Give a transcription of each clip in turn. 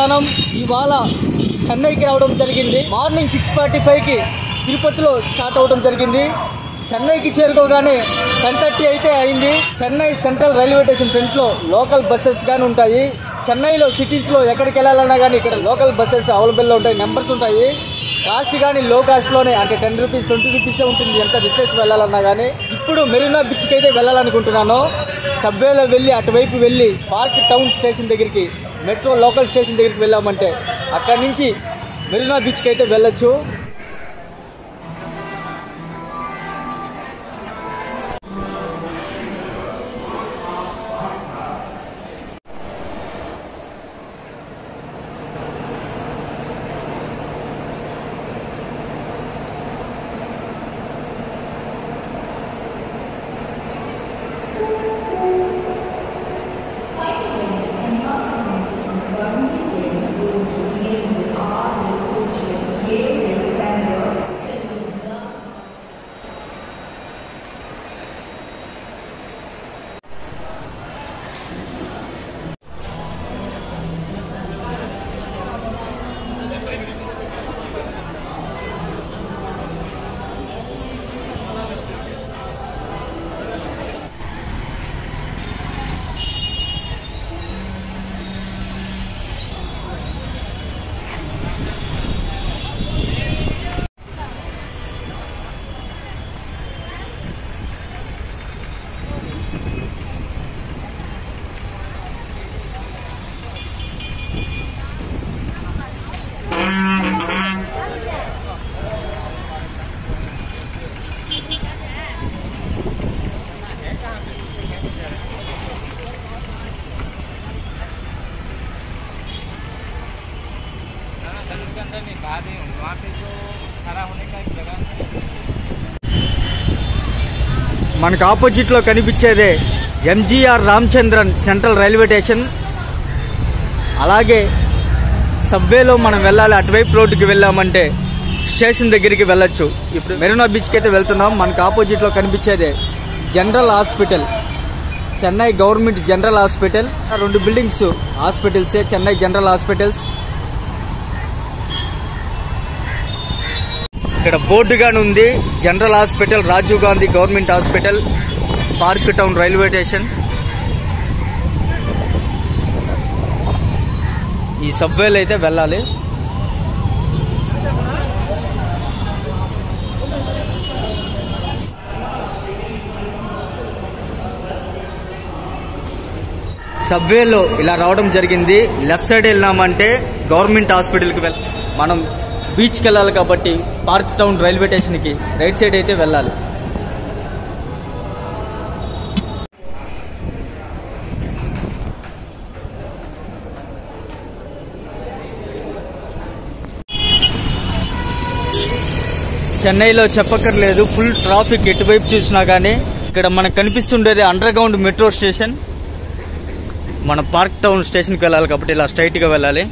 విమానం ఇవాళ చెన్నైకి రావడం జరిగింది. మార్నింగ్ సిక్స్ ఫార్టీ ఫైవ్కి తిరుపతిలో స్టార్ట్ అవడం జరిగింది. చెన్నైకి చేరుకోగానే టెన్ థర్టీ అయితే అయింది. చెన్నై సెంట్రల్ రైల్వే స్టేషన్ ఫ్రంట్లో లోకల్ బస్సెస్ కానీ ఉంటాయి. చెన్నైలో సిటీస్లో ఎక్కడికి వెళ్ళాలన్నా కానీ ఇక్కడ లోకల్ బస్సెస్ అవైలబుల్లో ఉంటాయి. నెంబర్స్ ఉంటాయి. కాస్ట్ కానీ లో కాస్ట్లోనే అంటే టెన్ రూపీస్ ట్వంటీ రూపీసే ఉంటుంది. ఎంత డిస్టెన్స్ వెళ్ళాలన్నా కానీ ఇప్పుడు మెరీనా బీచ్కి అయితే వెళ్ళాలనుకుంటున్నాను. సబ్వేలో వెళ్ళి అటువైపు వెళ్ళి పార్క్ టౌన్ స్టేషన్ దగ్గరికి మెట్రో లోకల్ స్టేషన్ దగ్గరికి వెళ్ళామంటే అక్కడి నుంచి మెరీనా బీచ్కి అయితే వెళ్ళొచ్చు. మనకు ఆపోజిట్లో కనిపించేదే MGR Ramachandran central railway station. అలాగే సబ్వేలో మనం వెళ్ళాలి అటువైపు రోడ్డుకి వెళ్ళామంటే స్టేషన్ దగ్గరికి వెళ్ళొచ్చు. ఇప్పుడు మెరీనా బీచ్కి అయితే వెళ్తున్నాం. మనకు ఆపోజిట్లో కనిపించేదే general hospital. Chennai government general hospital. ఆ రెండు బిల్డింగ్స్ హాస్పిటల్సే చెన్నై జనరల్ హాస్పిటల్స్. ఇక్కడ బోర్డుగానే ఉంది. General hospital Rajiv Gandhi government hospital park town railway station. ఈ సబ్వేలు అయితే వెళ్ళాలి. సబ్వేలో ఇలా రావడం జరిగింది. లెఫ్ట్ సైడ్ వెళ్ళినామంటే గవర్నమెంట్ హాస్పిటల్కి వెళ్ మనం బీచ్కి వెళ్ళాలి కాబట్టి పార్క్ టౌన్ రైల్వే స్టేషన్కి రైట్ సైడ్ అయితే వెళ్ళాలి. చెన్నైలో చెప్పక్కర్లేదు ఫుల్ ట్రాఫిక్ ఎటువైపు చూసినా కానీ ఇక్కడ మనకు కనిపిస్తుండేది అండర్ గ్రౌండ్ మెట్రో స్టేషన్. మన పార్క్ టౌన్ స్టేషన్కి వెళ్ళాలి కాబట్టి ఇలా స్ట్రైట్గా వెళ్ళాలి.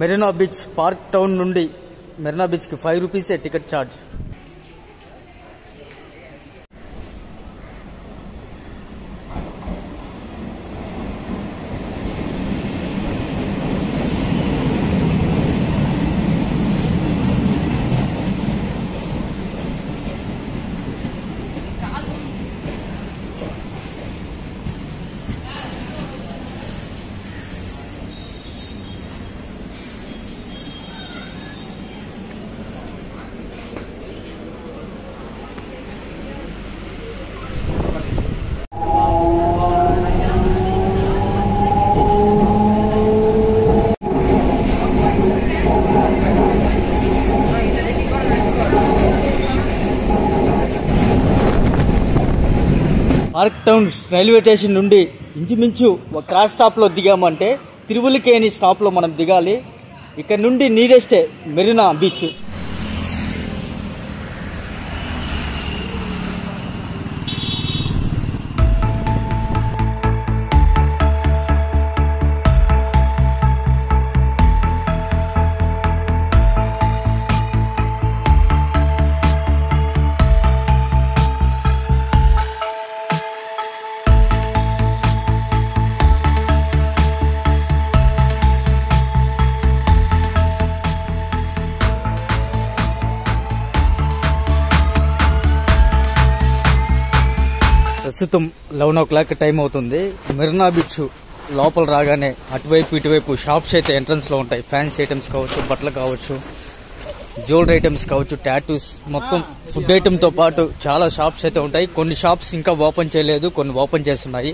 మెరీనా బీచ్ పార్క్ టౌన్ నుండి మెరీనా బీచ్కి ఫైవ్ రూపీసే ticket charge. Towns railway station నుండి ఇంచుమించు ఒక క్రాస్ స్టాప్లో దిగామంటే తిరువులకేని స్టాప్లో మనం దిగాలి. ఇక్కడ నుండి నీరెస్టే మెరీనా బీచ్. ప్రస్తుతం లెవెన్ ఓ క్లాక్ టైం అవుతుంది. మిర్నా బీచ్ లోపల రాగానే అటువైపు ఇటువైపు షాప్స్ అయితే ఎంట్రన్స్లో ఉంటాయి. ఫ్యాన్సీ ఐటమ్స్ కావచ్చు బట్టలు కావచ్చు జ్యువెలరీ ఐటమ్స్ కావచ్చు టాటూస్ మొత్తం ఫుడ్ ఐటమ్తో పాటు చాలా షాప్స్ అయితే ఉంటాయి. కొన్ని షాప్స్ ఇంకా ఓపెన్ చేయలేదు కొన్ని ఓపెన్ చేస్తున్నాయి.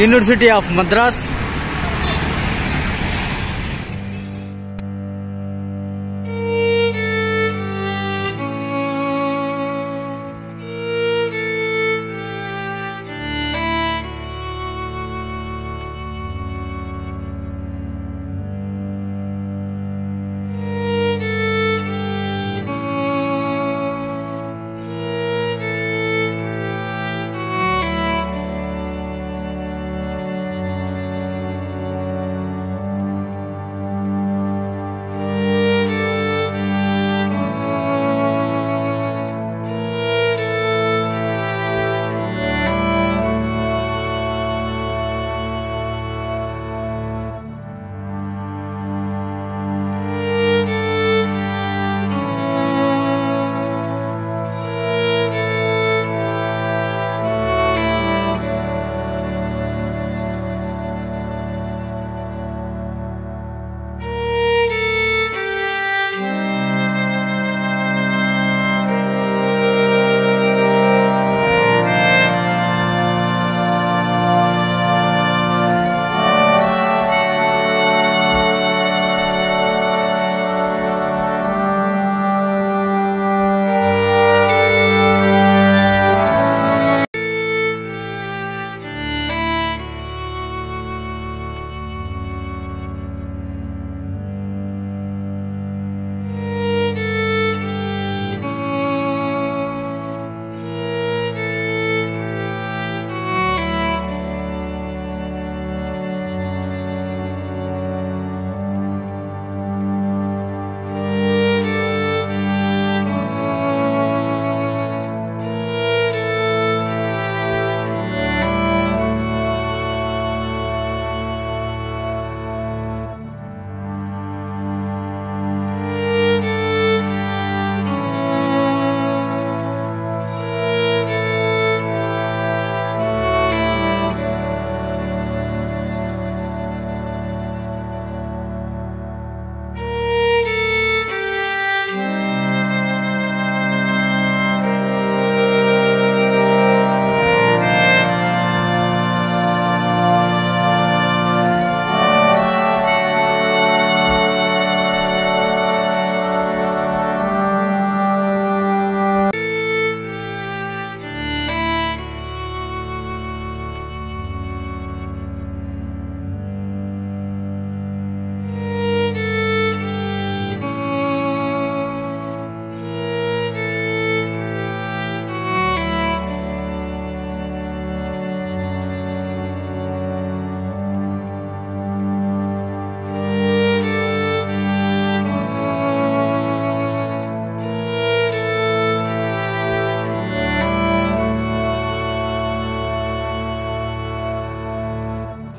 University of Madras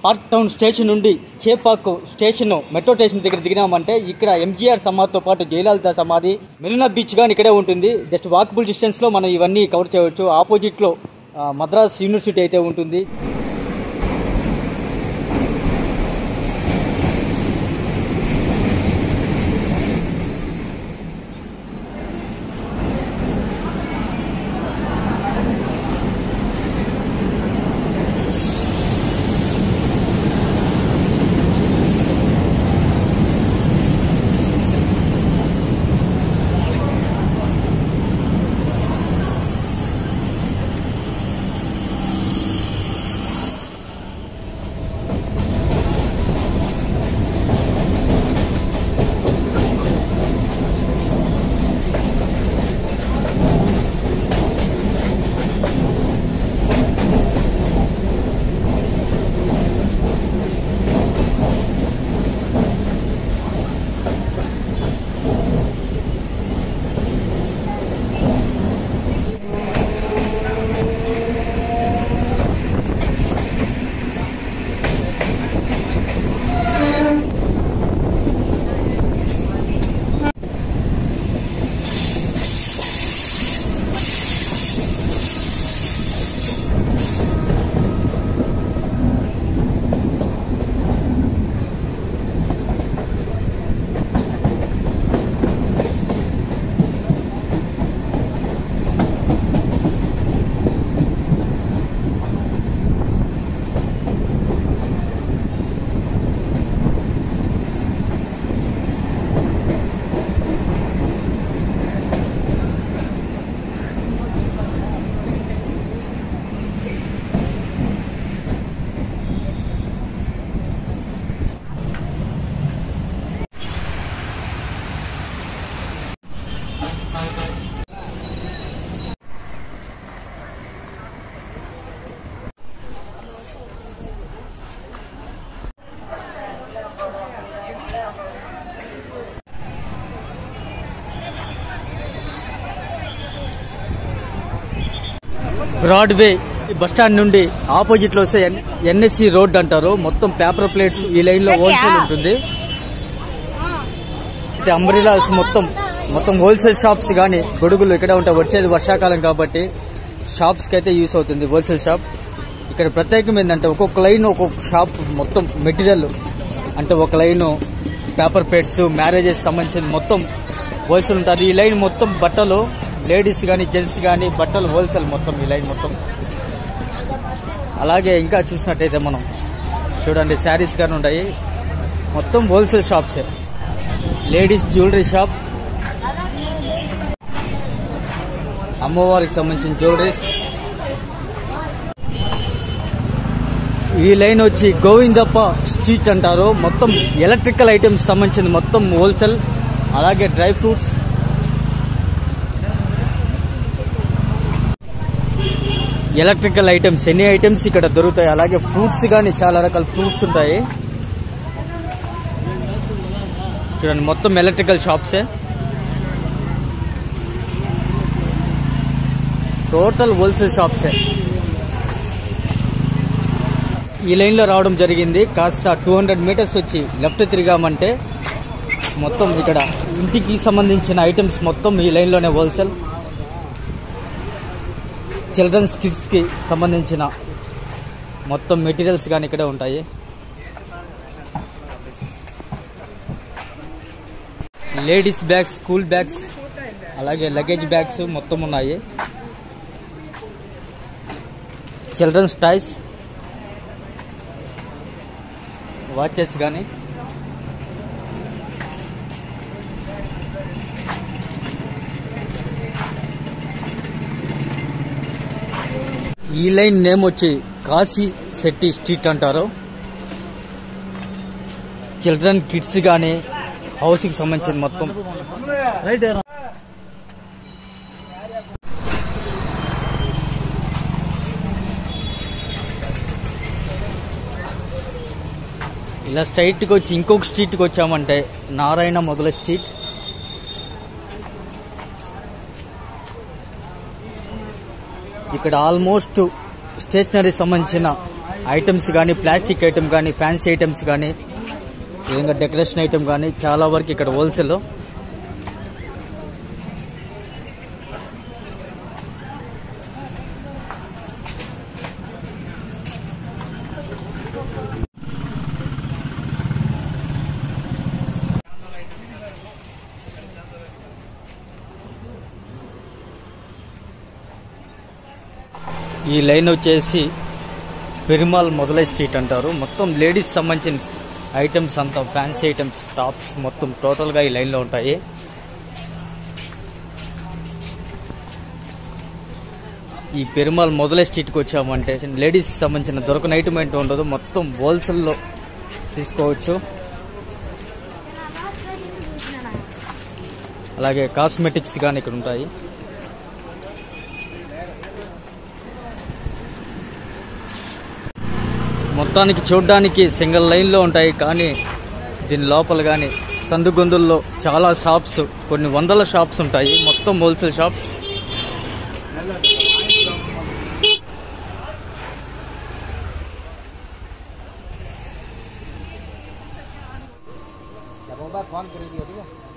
Park Town station నుండి చేపాకు స్టేషన్ మెట్రో స్టేషన్ దగ్గర దిగినామంటే ఇక్కడ ఎంజీఆర్ సమాధితో పాటు జయలలిత సమాధి మెరీనా బీచ్ కానీ ఇక్కడే ఉంటుంది. జస్ట్ వాకబుల్ డిస్టెన్స్లో మనం ఇవన్నీ కవర్ చేయవచ్చు. ఆపోజిట్లో మద్రాస్ యూనివర్సిటీ అయితే ఉంటుంది. బ్రాడ్వే బస్ స్టాండ్ నుండి ఆపోజిట్లో వస్తే ఎన్ఎస్సి రోడ్ అంటారు. మొత్తం పేపర్ ప్లేట్స్ ఈ లైన్లో హోల్సేల్ ఉంటుంది. అయితే అంబ్రిలాస్ మొత్తం మొత్తం హోల్సేల్ షాప్స్ కానీ గొడుగులు ఇక్కడ ఉంటాయి. వచ్చేది వర్షాకాలం కాబట్టి షాప్స్కి అయితే యూస్ అవుతుంది హోల్సేల్ షాప్. ఇక్కడ ప్రత్యేకం ఏంటంటే ఒక్కొక్క లైన్ ఒక్కొక్క షాప్ మొత్తం మెటీరియల్. అంటే ఒక లైన్ పేపర్ ప్లేట్స్ మ్యారేజెస్ సంబంధించిన మొత్తం హోల్సేల్ ఉంటుంది. ఈ లైన్ మొత్తం బట్టలు లేడీస్ కానీ జెంట్స్ కానీ బట్టలు హోల్సేల్ మొత్తం ఈ లైన్ మొత్తం. అలాగే ఇంకా చూసినట్టయితే మనం చూడండి శారీస్ కానీ ఉంటాయి. మొత్తం హోల్సేల్ షాప్సే. Ladies jewellery shop. అమ్మవారికి సంబంధించిన జ్యువెలరీస్. ఈ లైన్ వచ్చి గోవిందప్ప స్ట్రీట్ అంటారు. మొత్తం ఎలక్ట్రికల్ ఐటమ్స్ సంబంధించిన మొత్తం హోల్సేల్. అలాగే డ్రై ఫ్రూట్స్. ఎలక్ట్రికల్ ఐటమ్స్ ఎన్ని ఐటమ్స్ ఇక్కడ దొరుకుతాయి? అలాగే ఫ్రూట్స్ కానీ చాలా రకాల ఫ్రూట్స్ ఉంటాయి. చూడండి మొత్తం ఎలక్ట్రికల్ షాప్సే టోటల్ హోల్సేల్ షాప్సే ఈ లైన్లో రావడం జరిగింది. కాస్త టూ హండ్రెడ్ మీటర్స్ వచ్చి లెఫ్ట్ తిరిగామంటే మొత్తం ఇక్కడ ఇంటికి సంబంధించిన ఐటమ్స్ మొత్తం ఈ లైన్లోనే హోల్సేల్. చిల్డ్రన్స్ కిడ్స్కి సంబంధించిన మొత్తం మెటీరియల్స్ కానీ ఇక్కడే ఉంటాయి. లేడీస్ బ్యాగ్స్ స్కూల్ బ్యాగ్స్ అలాగే లగేజ్ బ్యాగ్స్ మొత్తం ఉన్నాయి. చిల్డ్రన్స్ టాయ్స్ వాచెస్ కానీ ఈ లైన్ నేమ్ వచ్చి కాశీ శెట్టి స్ట్రీట్ అంటారు. చిల్డ్రన్ కిడ్స్ కానీ హౌస్కి సంబంధించిన మొత్తం. రైట్ ఇలా స్ట్రైట్కి వచ్చి ఇంకొక స్ట్రీట్కి వచ్చామంటే నారాయణ మొదల స్ట్రీట్. ఇక్కడ ఆల్మోస్ట్ స్టేషనరీ సంబంధించిన ఐటమ్స్ కానీ ప్లాస్టిక్ ఐటమ్ కానీ ఫ్యాన్సీ ఐటమ్స్ కానీ విధంగా డెకరేషన్ ఐటమ్ కానీ చాలా వరకు ఇక్కడ హోల్సేల్ లైన్ వచ్చేసి పెరుమాల్ మొదలై స్ట్రీట్ అంటారు. మొత్తం లేడీస్ సంబంధించిన ఐటమ్స్ అంతా ఫ్యాన్సీ ఐటమ్స్ టాప్స్ మొత్తం టోటల్గా ఈ లైన్లో ఉంటాయి. ఈ పెరుమాల్ మొదలై స్ట్రీట్కి వచ్చామంటే లేడీస్ సంబంధించిన దొరకని ఐటమ్ ఏంటో ఉండదు. మొత్తం హోల్సేల్లో తీసుకోవచ్చు. అలాగే కాస్మెటిక్స్ కానీ ఇక్కడ ఉంటాయి. మొత్తానికి చూడడానికి సింగిల్ లైన్లో ఉంటాయి కానీ దీని లోపల కానీ సందుగొందుల్లో చాలా షాప్స్ కొన్ని వందల షాప్స్ ఉంటాయి మొత్తం హోల్సేల్ షాప్స్ फोन करेगी ठीक है